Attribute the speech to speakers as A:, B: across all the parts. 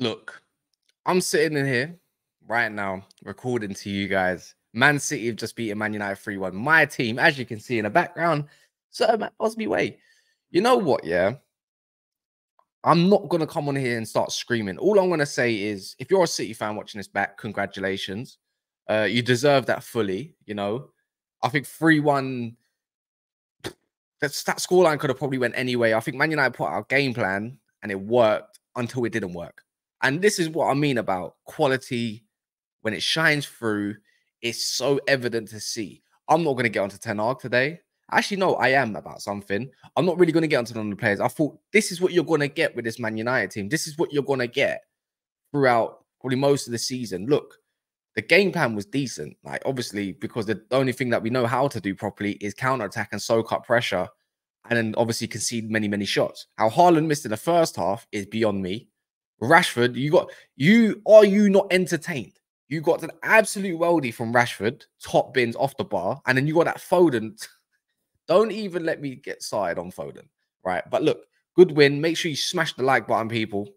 A: Look, I'm sitting in here right now recording to you guys. Man City have just beaten Man United 3 1. My team, as you can see in the background, Matt Busby Way. You know what? Yeah. I'm not going to come on here and start screaming. All I'm going to say is if you're a City fan watching this back, congratulations. Uh, you deserve that fully. You know, I think 3 1, that's, that scoreline could have probably went anyway. I think Man United put out a game plan and it worked until it didn't work. And this is what I mean about quality when it shines through. It's so evident to see. I'm not going to get onto Ten Hag today. Actually, no, I am about something. I'm not really going to get onto the players. I thought this is what you're going to get with this Man United team. This is what you're going to get throughout probably most of the season. Look, the game plan was decent. Like, obviously, because the only thing that we know how to do properly is counter attack and soak up pressure, and then obviously concede many, many shots. How Haaland missed in the first half is beyond me. Rashford, you got you are you not entertained? You got an absolute weldy from Rashford, top bins off the bar, and then you got that Foden. Don't even let me get started on Foden, right? But look, good win. Make sure you smash the like button, people.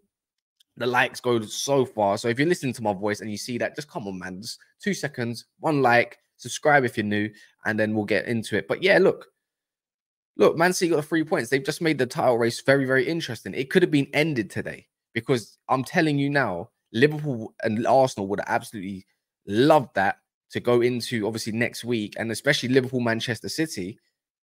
A: The likes go so far. So if you're listening to my voice and you see that, just come on, man. Just two seconds, one like, subscribe if you're new, and then we'll get into it. But yeah, look, look, Man City got three points. They've just made the title race very, very interesting. It could have been ended today because I'm telling you now, Liverpool and Arsenal would absolutely love that to go into obviously next week, and especially Liverpool, Manchester City.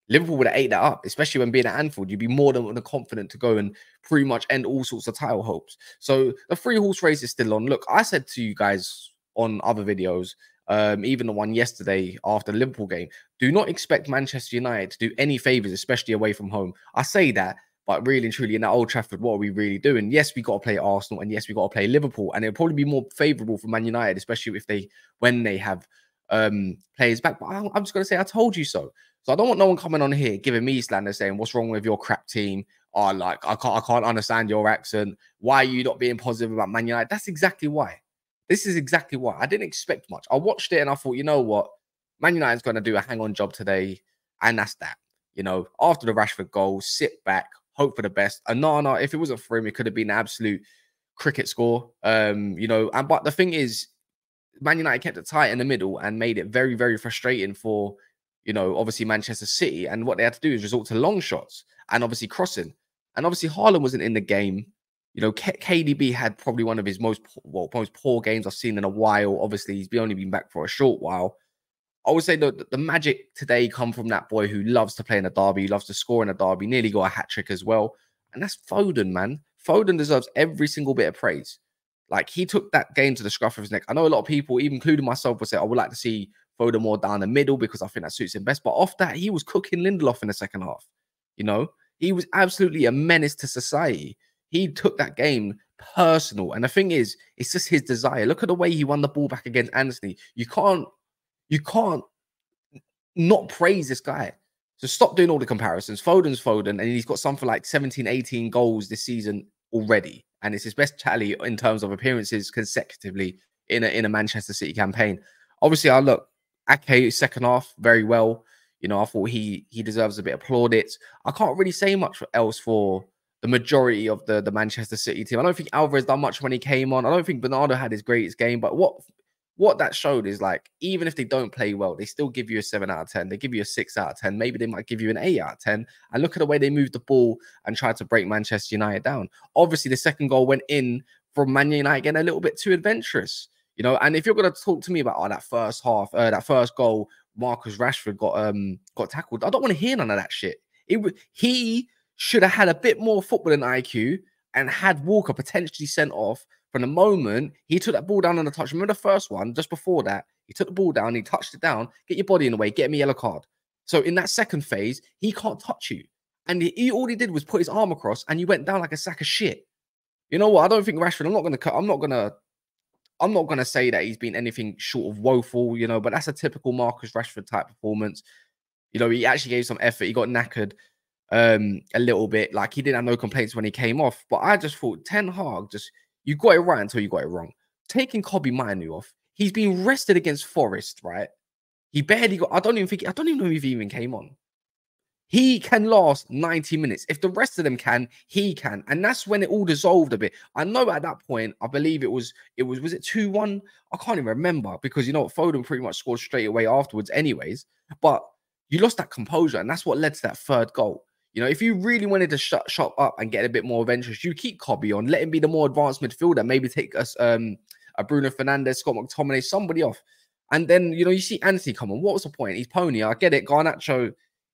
A: Liverpool would have ate that up, especially when being at Anfield. You'd be more than confident to go and pretty much end all sorts of title hopes. So the three horse race is still on. Look, I said to you guys on other videos, um, even the one yesterday after the Liverpool game, do not expect Manchester United to do any favors, especially away from home. I say that but really and truly, in that Old Trafford, what are we really doing? Yes, we got to play Arsenal, and yes, we got to play Liverpool, and it'll probably be more favourable for Man United, especially if they when they have um players back. But I, am just gonna say, I told you so. So I don't want no one coming on here giving me slander, saying what's wrong with your crap team. Oh, like I can't, I can't understand your accent. Why are you not being positive about Man United? That's exactly why. This is exactly why. I didn't expect much. I watched it and I thought, you know what, Man United's going to do a hang on job today, and that's that. You know, after the Rashford goal, sit back, hope for the best. Onana, if it wasn't for him, it could have been an absolute cricket score. Um, you know, and but the thing is, Man United kept it tight in the middle and made it very, very frustrating for, you know, obviously Manchester City. And what they had to do is resort to long shots and obviously crossing. And obviously Haaland wasn't in the game. You know, K- KDB had probably one of his most well, most poor games I've seen in a while. Obviously, he's only been back for a short while. I would say the, the magic today come from that boy who loves to play in a derby, loves to score in a derby, nearly got a hat trick as well. And that's Foden, man. Foden deserves every single bit of praise. Like he took that game to the scruff of his neck. I know a lot of people, even including myself, would say I would like to see Foden more down the middle because I think that suits him best. But off that, he was cooking Lindelof in the second half. You know, he was absolutely a menace to society. He took that game personal. And the thing is, it's just his desire. Look at the way he won the ball back against Antony. You can't you can't not praise this guy. So stop doing all the comparisons. Foden's Foden, and he's got something like 17, 18 goals this season already. And it's his best tally in terms of appearances consecutively in a, in a Manchester City campaign. Obviously, I look Ake second half very well. You know, I thought he he deserves a bit of plaudits. I can't really say much else for the majority of the, the Manchester City team. I don't think Alvarez done much when he came on. I don't think Bernardo had his greatest game, but what what that showed is like, even if they don't play well, they still give you a seven out of 10. They give you a six out of 10. Maybe they might give you an eight out of 10. And look at the way they moved the ball and tried to break Manchester United down. Obviously, the second goal went in from Man United getting a little bit too adventurous, you know. And if you're going to talk to me about oh, that first half, uh, that first goal, Marcus Rashford got um got tackled, I don't want to hear none of that shit. It he should have had a bit more football in IQ and had Walker potentially sent off from the moment he took that ball down on the touch. Remember the first one, just before that, he took the ball down, he touched it down, get your body in the way, get me yellow card. So in that second phase, he can't touch you. And he all he did was put his arm across and you went down like a sack of shit. You know what? I don't think Rashford, I'm not gonna cut, I'm not gonna I'm not gonna say that he's been anything short of woeful, you know, but that's a typical Marcus Rashford type performance. You know, he actually gave some effort, he got knackered um a little bit, like he didn't have no complaints when he came off. But I just thought Ten Hag just you got it right until you got it wrong. Taking Kobbie Mainoo off, he's been rested against Forest, right? He barely got. I don't even think. I don't even know if he even came on. He can last 90 minutes. If the rest of them can, he can. And that's when it all dissolved a bit. I know at that point, I believe it was, it was, was it 2-1? I can't even remember because you know Foden pretty much scored straight away afterwards, anyways. But you lost that composure, and that's what led to that third goal. You know, if you really wanted to shut shop up and get a bit more adventurous, you keep Kobbie on, let him be the more advanced midfielder, maybe take us um a Bruno Fernandes, Scott McTominay, somebody off. And then you know, you see Antony come on. What was the point? He's pony. I get it. Garnacho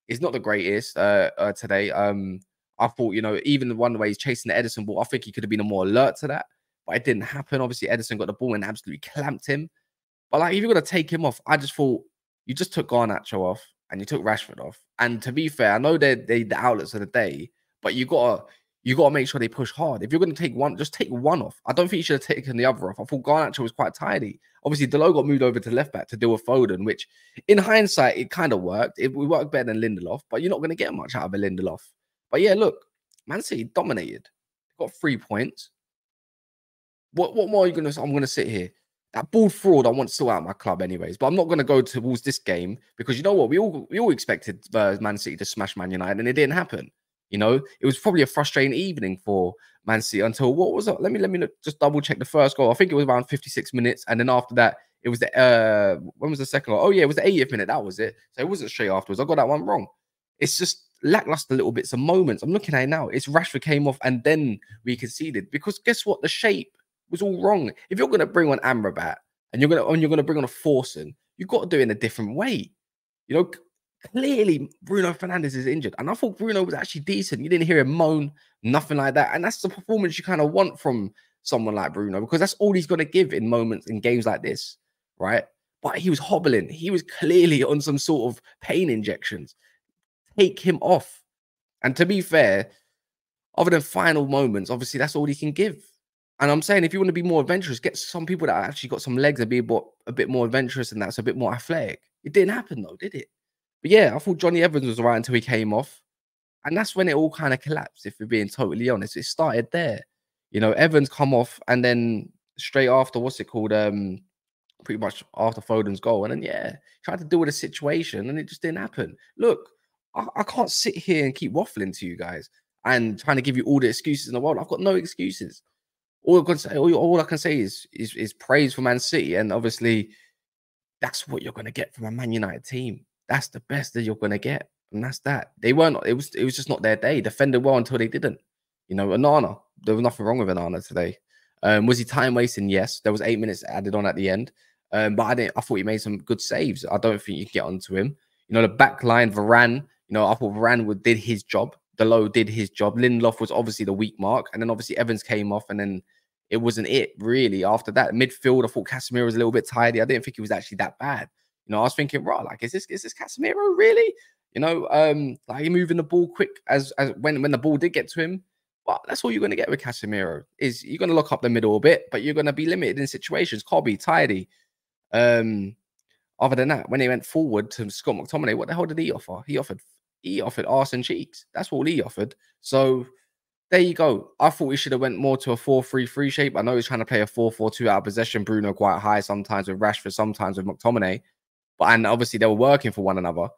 A: is not the greatest uh, uh, today. Um, I thought, you know, even the one way he's chasing the Ederson ball, I think he could have been more alert to that, but it didn't happen. Obviously, Ederson got the ball and absolutely clamped him. But like, if you're gonna take him off, I just thought you just took Garnacho off and you took Rashford off. And to be fair, I know they're, they the outlets of the day, but you gotta you gotta make sure they push hard. If you're gonna take one, just take one off. I don't think you should have taken the other off. I thought Garnacho was quite tidy. Obviously, Dalot got moved over to left back to deal with Foden, which in hindsight it kind of worked. It worked better than Lindelof, but you're not gonna get much out of a Lindelof. But yeah, look, Man City dominated. Got three points. What what more are you gonna? I'm gonna sit here that ball fraud I want to still out my club anyways. But I'm not going to go towards this game because you know what? We all we all expected uh, Man City to smash Man United and it didn't happen. You know, it was probably a frustrating evening for Man City until what was it? Let me let me look, just double check the first goal. I think it was around 56 minutes, and then after that, it was the uh when was the second goal? Oh yeah, it was the 80th minute. That was it. So it wasn't straight afterwards. I got that one wrong. It's just lackluster little bits of moments. I'm looking at it now. It's Rashford came off and then we conceded because guess what? The shape was all wrong. If you're going to bring on Amrabat and you're going to and you're going to bring on a Forson, you've got to do it in a different way. You know, clearly Bruno Fernandes is injured, and I thought Bruno was actually decent. You didn't hear him moan, nothing like that, and that's the performance you kind of want from someone like Bruno because that's all he's going to give in moments in games like this, right? But he was hobbling. He was clearly on some sort of pain injections. Take him off. And to be fair, other than final moments, obviously that's all he can give. And I'm saying if you want to be more adventurous, get some people that actually got some legs and be a bit, a bit more adventurous and that's a bit more athletic. It didn't happen though, did it? But yeah, I thought Jonny Evans was right until he came off. And that's when it all kind of collapsed, if we're being totally honest. It started there. You know, Evans come off and then straight after, what's it called? Um, pretty much after Foden's goal. And then yeah, tried to deal with a situation and it just didn't happen. Look, I, I can't sit here and keep waffling to you guys and trying to give you all the excuses in the world. I've got no excuses all I can say, all, all I can say is, is is praise for Man City, and obviously that's what you're going to get from a Man United team. That's the best that you're going to get, and that's that. They weren't. It was it was just not their day. Defended well until they didn't. You know, Onana. There was nothing wrong with Onana today. Um, was he time wasting? Yes. There was eight minutes added on at the end. Um, but I didn't. I thought he made some good saves. I don't think you get onto him. You know, the back line, Varane. You know, I thought Varane would, did his job. Dalot did his job. Lindelof was obviously the weak mark, and then obviously Evans came off, and then it wasn't it really. After that, midfield, I thought Casemiro was a little bit tidy. I didn't think he was actually that bad. You know, I was thinking, right, like, is this is this Casemiro really? You know, um, like he moving the ball quick as as when when the ball did get to him. But that's all you're going to get with Casemiro is you're going to lock up the middle a bit, but you're going to be limited in situations. Kobbie, tidy. Um, other than that, when he went forward to Scott McTominay, what the hell did he offer? He offered he offered arse and cheeks. That's all he offered. So there you go. I thought we should have went more to a 4-3-3 shape. I know he's trying to play a 4-4-2 out of possession. Bruno quite high sometimes with Rashford, sometimes with McTominay. But and obviously they were working for one another.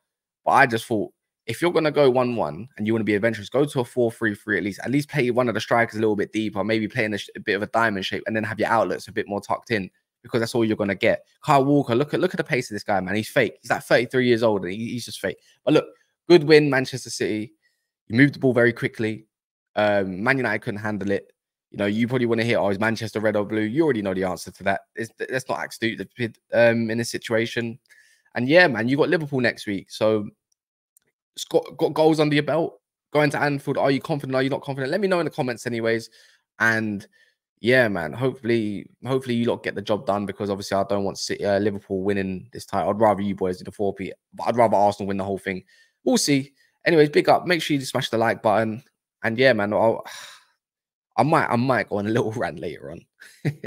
A: But I just thought if you're gonna go 1-1 and you want to be adventurous, go to a 4-3-3 at least. At least play one of the strikers a little bit deeper, maybe playing a, a bit of a diamond shape, and then have your outlets a bit more tucked in because that's all you're gonna get. Kyle Walker, look at look at the pace of this guy, man. He's fake. He's like 33 years old and he, he's just fake. But look, good win, Manchester City. You moved the ball very quickly. Um, Man United couldn't handle it. You know, you probably want to hear, oh, is Manchester red or blue? You already know the answer to that. It's, that's not act stupid um, in this situation. And yeah, man, you got Liverpool next week. So got, got goals under your belt. Going to Anfield, are you confident? Are you not confident? Let me know in the comments, anyways. And yeah, man, hopefully, hopefully you lot get the job done because obviously I don't want City, uh, Liverpool winning this title. I'd rather you boys do the 4 P, but I'd rather Arsenal win the whole thing. We'll see. Anyways, big up. Make sure you smash the like button and yeah, man, I'll, I might I might go on a little rant later on.